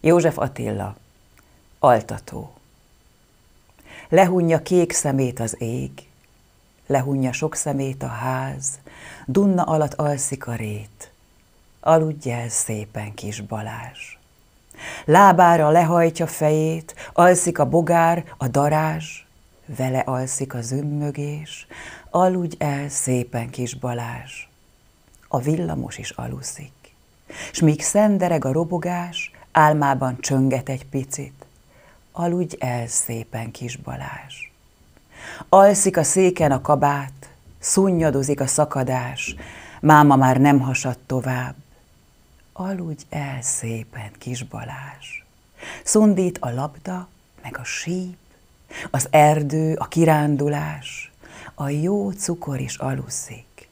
József Attila, altató. Lehunja kék szemét az ég, lehunja sok szemét a ház, dunna alatt alszik a rét, aludj el szépen kis Balázs. Lábára lehajtja fejét, alszik a bogár, a darázs, vele alszik a zümmögés, aludj el szépen kis Balázs. A villamos is aluszik, s míg szendereg a robogás, álmában csönget egy picit, aludj el szépen kis Balázs. Alszik a széken a kabát, szunnyadozik a szakadás, máma már nem hasad tovább, aludj el szépen, kis Balázs. Szundít a labda, meg a síp, az erdő, a kirándulás, a jó cukor is aluszik.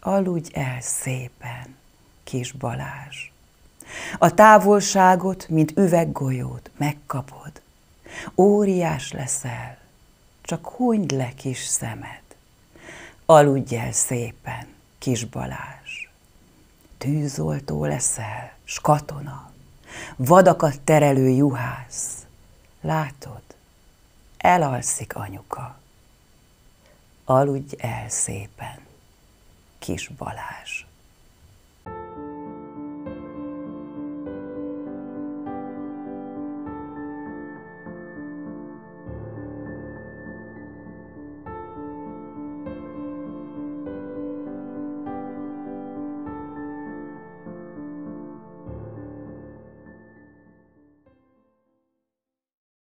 Aludj el szépen, kis Balázs. A távolságot, mint üveggolyót megkapod. Óriás leszel, csak hunyd le kis szemed. Aludj el szépen, kis Balázs tűzoltó leszel, s katona, vadakat terelő juhász. Látod, elalszik anyuka. Aludj el szépen, kis Balázs.